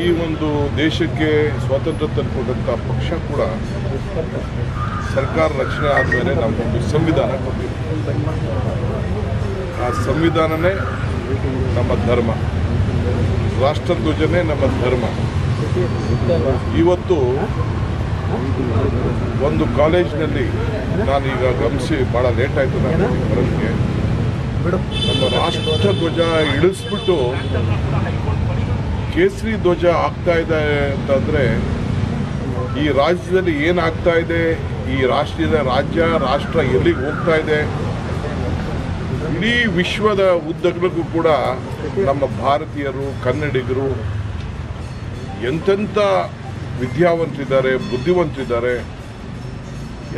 ಈ ಒಂದು ದೇಶಕ್ಕೆ ಸ್ವಾತಂತ್ರ್ಯ ತಂದುಕೊಂಡಂಥ ಪಕ್ಷ ಕೂಡ ಸರ್ಕಾರ ರಚನೆ ಆದಮೇಲೆ ನಮಗೊಂದು ಸಂವಿಧಾನ ಕೊಟ್ಟಿದೆ ಆ ಸಂವಿಧಾನನೇ ನಮ್ಮ ಧರ್ಮ. ರಾಷ್ಟ್ರಧ್ವಜನೇ ನಮ್ಮ ಧರ್ಮ. ಇವತ್ತು ಒಂದು ಕಾಲೇಜಿನಲ್ಲಿ ನಾನೀಗ ಗಮನಿಸಿ ಭಾಳ ಲೇಟ್ ಆಯಿತು ನಾನು ಬರೋದಕ್ಕೆ. ನಮ್ಮ ರಾಷ್ಟ್ರ ಧ್ವಜ ಇಳಿಸ್ಬಿಟ್ಟು ಕೇಸರಿ ಧ್ವಜ ಆಗ್ತಾ ಇದೆ ಅಂತಂದರೆ, ಈ ರಾಜ್ಯದಲ್ಲಿ ಏನಾಗ್ತಾ ಇದೆ? ಈ ರಾಷ್ಟ್ರೀಯ ರಾಜ್ಯ, ರಾಷ್ಟ್ರ ಎಲ್ಲಿಗೆ ಹೋಗ್ತಾ ಇದೆ? ಇಡೀ ವಿಶ್ವದ ಉದ್ದಗಳಿಗೂ ಕೂಡ ನಮ್ಮ ಭಾರತೀಯರು, ಕನ್ನಡಿಗರು ಎಂತೆಂಥ ವಿದ್ಯಾವಂತಿದ್ದಾರೆ, ಬುದ್ಧಿವಂತಿದ್ದಾರೆ.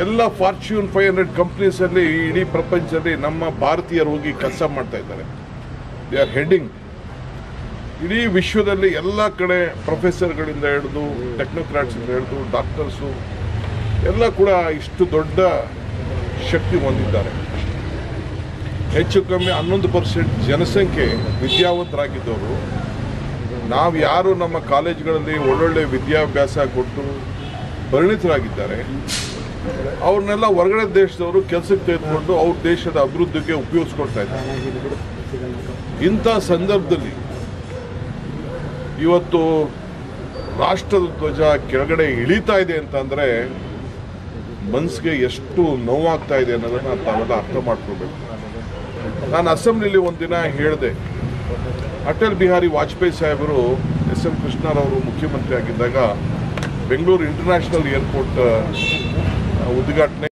ಎಲ್ಲ ಫಾರ್ಚ್ಯೂನ್ ಫೈವ್ ಹಂಡ್ರೆಡ್ ಕಂಪ್ನೀಸಲ್ಲಿ ಇಡೀ ಪ್ರಪಂಚದಲ್ಲಿ ನಮ್ಮ ಭಾರತೀಯರು ಹೋಗಿ ಕೆಲಸ ಮಾಡ್ತಾ ಇದ್ದಾರೆ. ದೇ ಆರ್ ಹೆಡ್ಡಿಂಗ್ ಇಡೀ ವಿಶ್ವದಲ್ಲಿ ಎಲ್ಲ ಕಡೆ ಪ್ರೊಫೆಸರ್ಗಳಿಂದ ಹಿಡಿದು ಟೆಕ್ನೋಕ್ರಾಟ್ಸಿಂದ ಹಿಡಿದು ಡಾಕ್ಟರ್ಸು ಎಲ್ಲ ಕೂಡ ಇಷ್ಟು ದೊಡ್ಡ ಶಕ್ತಿ ಹೊಂದಿದ್ದಾರೆ. ಹೆಚ್ಚು ಕಮ್ಮಿ ಹನ್ನೊಂದು ಪರ್ಸೆಂಟ್ ಜನಸಂಖ್ಯೆ ವಿದ್ಯಾವಂತರಾಗಿದ್ದವರು, ನಾವು ಯಾರು ನಮ್ಮ ಕಾಲೇಜ್ಗಳಲ್ಲಿ ಒಳ್ಳೊಳ್ಳೆ ವಿದ್ಯಾಭ್ಯಾಸ ಕೊಟ್ಟು ಪರಿಣಿತರಾಗಿದ್ದಾರೆ, ಅವ್ರನ್ನೆಲ್ಲ ಹೊರಗಡೆ ದೇಶದವರು ಕೆಲಸಕ್ಕೆ ತೆಗೆದುಕೊಂಡು ಅವ್ರ ದೇಶದ ಅಭಿವೃದ್ಧಿಗೆ ಉಪಯೋಗಿಸ್ಕೊಳ್ತಾ ಇದ್ದಾರೆ. ಇಂಥ ಸಂದರ್ಭದಲ್ಲಿ ಇವತ್ತು ರಾಷ್ಟ್ರದ ಧ್ವಜ ಕೆಳಗಡೆ ಇಳಿತಾ ಇದೆ ಅಂತಂದರೆ ಮನಸ್ಸಿಗೆ ಎಷ್ಟು ನೋವಾಗ್ತಾ ಇದೆ ಅನ್ನೋದನ್ನು ತಾವೆಲ್ಲ ಅರ್ಥ ಮಾಡ್ಕೊಳ್ಬೇಕು. ನಾನು ಅಸೆಂಬ್ಲಿಲಿ ಒಂದಿನ ಹೇಳಿದೆ. ಅಟಲ್ ಬಿಹಾರಿ ವಾಜಪೇಯಿ ಸಾಹೇಬರು ಎಸ್ ಎಂ ಕೃಷ್ಣರವರು ಮುಖ್ಯಮಂತ್ರಿ ಆಗಿದ್ದಾಗ ಬೆಂಗಳೂರು ಇಂಟರ್ನ್ಯಾಷನಲ್ ಏರ್ಪೋರ್ಟ್ ಉದ್ಘಾಟನೆ